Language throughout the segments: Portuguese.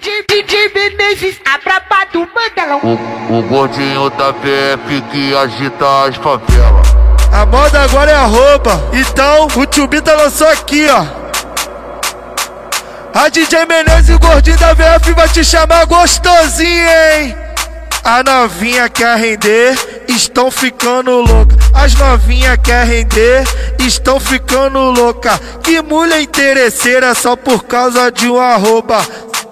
DJ, DJ Menezes, a braba do Mandelão. O, o gordinho da PF que agita as favelas. A moda agora é a roupa, então o Tchubita lançou aqui, ó. A DJ Menezes e o gordinho da VF vai te chamar gostosinho, hein? A novinha quer render, estão ficando louca. As novinha quer render, estão ficando louca. Que mulher interesseira só por causa de uma roupa.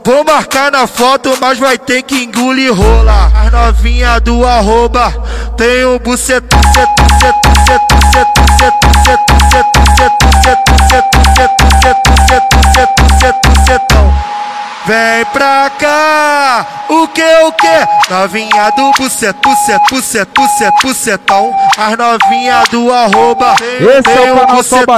Vou marcar na foto, mas vai ter que engolir rola. As novinha do arroba tem um buceto, buceto, buceto, buceto, buceto, buceto, buceto, buceto, buceto, buceto, buceto, buceto, buceto, buceto, buceto, bucetão. Vem pra cá, o que o que? Novinha do buceto, buceto, buceto, buceto, bucetão. As novinha do arroba tem é um bucetão.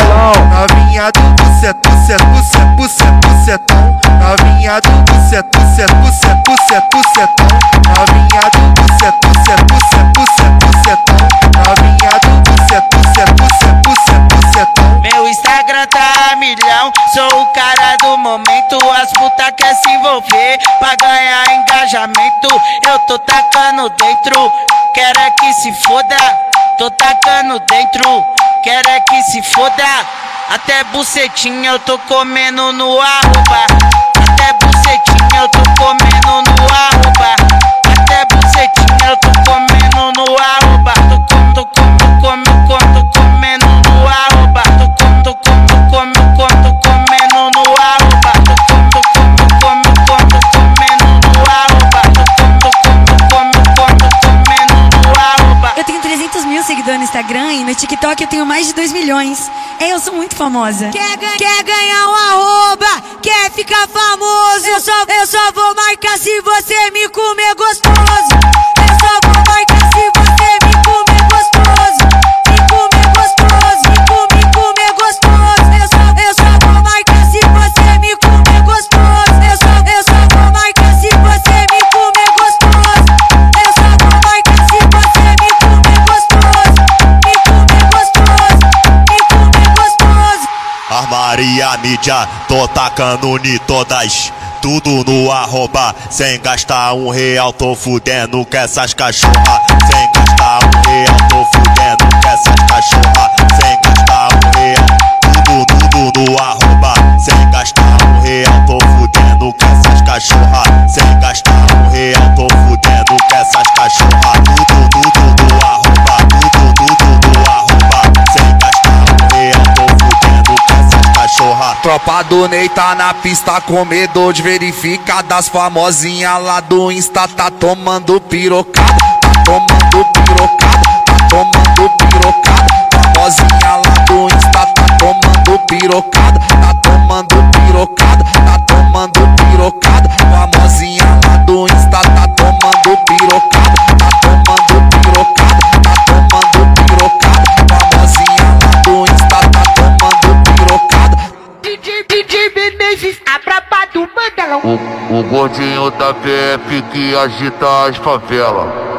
Meu Instagram tá a milhão, sou o cara do momento. As puta quer se envolver pra ganhar engajamento. Eu tô tacando dentro, quero é que se foda. Tô tacando dentro, quero é que se foda. Até bucetinha eu tô comendo no arroba. Até bucetinha eu tô 300 mil seguidores no Instagram e no TikTok eu tenho mais de 2 milhões. É, eu sou muito famosa. Quer, gan- quer ganhar um arroba? Quer ficar famoso? Eu só, eu só vou marcar se você me comer gostoso. Armaria mídia, tô tacando ni todas. Tudo no arroba, sem gastar um real, tô fudendo com essas cachorra. Sem gastar um real, tô fudendo com essas cachorra. Tropa do Ney tá na pista com medo de verificar das famosinha lá do Insta tá tomando pirocada, tá tomando pirocada, tá tomando pirocada. Famosinha lá do Insta tá tomando pirocada, O, o gordinho da PF que agita as favelas.